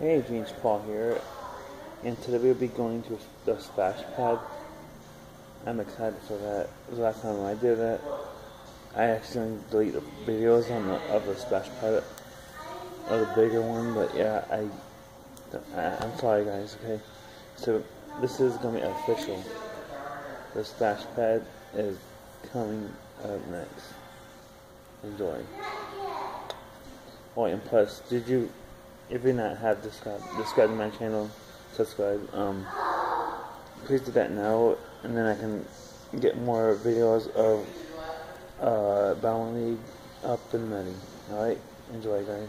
Hey, James Paul here, and today we'll be going to the splash pad. I'm excited for that. The last time I did it, I accidentally deleted the videos on the, of the splash pad, of the bigger one, but yeah, I, I, I'm sorry guys, okay? So, this is gonna be official. The splash pad is coming up next. Enjoy. Oh, and plus, did you if you're not have to my channel, subscribe. Um, please do that now, and then I can get more videos of uh, League up and ready. Alright? Enjoy, guys.